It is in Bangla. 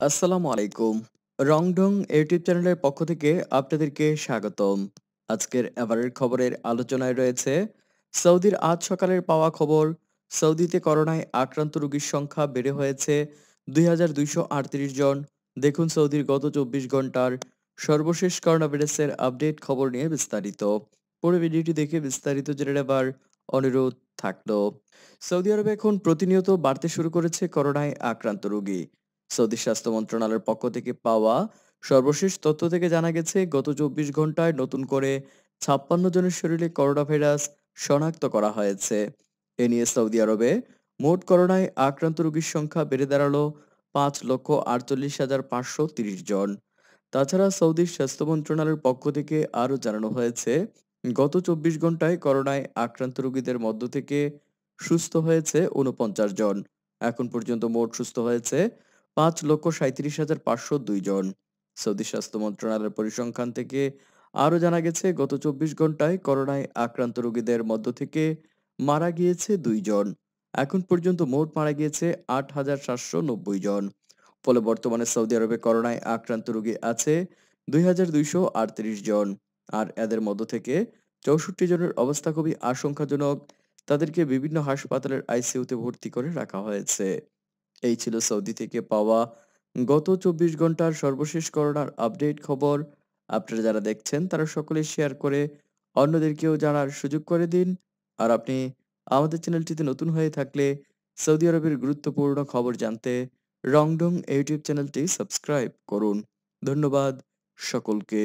আসসালামু আলাইকুম। রংডং ইউটিউব চ্যানেলের পক্ষ থেকে আপনাদেরকে স্বাগতম। আজকের এবারের খবরের আলোচনায় রয়েছে সৌদির আজ সকালের পাওয়া খবর, সৌদিতে করোনায় আক্রান্ত রোগীর সংখ্যা বেড়ে হয়েছে ২,২৩৮ জন। দেখুন সৌদির গত ২৪ ঘণ্টার সর্বশেষ করোনা ভাইরাসের আপডেট খবর নিয়ে বিস্তারিত। পুরো ভিডিওটি দেখে বিস্তারিত জেনে নেবার অনুরোধ থাকল। সৌদি আরবে এখন প্রতিনিয়ত বাড়তে শুরু করেছে করোনায় আক্রান্ত রোগী। সৌদি স্বাস্থ্য মন্ত্রণালয়ের পক্ষ থেকে পাওয়া সর্বশেষ তথ্য থেকে জানা গেছে, গত চব্বিশ ঘন্টায় নতুন করে ছাপ্পান্ন জনের শরীরে করোনা ভাইরাস শনাক্ত করা হয়েছে। এ নিয়ে সৌদি আরবে মোট করোনায় আক্রান্ত রোগীর সংখ্যা বেড়ে দাঁড়াল পাঁচ লক্ষ আটচল্লিশ হাজার পাঁচশো তিরিশ জন। তাছাড়া সৌদির স্বাস্থ্য মন্ত্রণালয়ের পক্ষ থেকে আরও জানানো হয়েছে, গত চব্বিশ ঘন্টায় করোনায় আক্রান্ত রোগীদের মধ্য থেকে সুস্থ হয়েছে উনপঞ্চাশ জন। এখন পর্যন্ত মোট সুস্থ হয়েছে পাঁচ লক্ষ সাঁইত্রিশ হাজার পাঁচশো দুই জন। সৌদি স্বাস্থ্য মন্ত্রণালয়ের পরিসংখ্যান থেকে আরও জানা গেছে, গত চব্বিশ ঘন্টায় করোনায় আক্রান্ত রোগীদের মধ্য থেকে মারা গিয়েছে দুইজন এখন পর্যন্ত মোট মারা গিয়েছে আট হাজার সাতশো নব্বই জন। ফলে বর্তমানে সৌদি আরবে করোনায় আক্রান্ত রোগী আছে দুই হাজার দুইশো আটত্রিশ জন। আর এদের মধ্য থেকে চৌষট্টি জনের অবস্থা খুবই আশঙ্কাজনক। তাদেরকে বিভিন্ন হাসপাতালের আইসিইউতে ভর্তি করে রাখা হয়েছে। এই ছিল সৌদি থেকে পাওয়া গত চব্বিশ ঘণ্টার সর্বশেষ করোনার আপডেট খবর। আপনারা যারা দেখছেন, তারা সকলে শেয়ার করে অন্যদেরকেও জানার সুযোগ করে দিন। আর আপনি আমাদের চ্যানেলটিতে নতুন হয়ে থাকলে সৌদি আরবের গুরুত্বপূর্ণ খবর জানতে রংডং ইউটিউব চ্যানেলটি সাবস্ক্রাইব করুন। ধন্যবাদ সকলকে।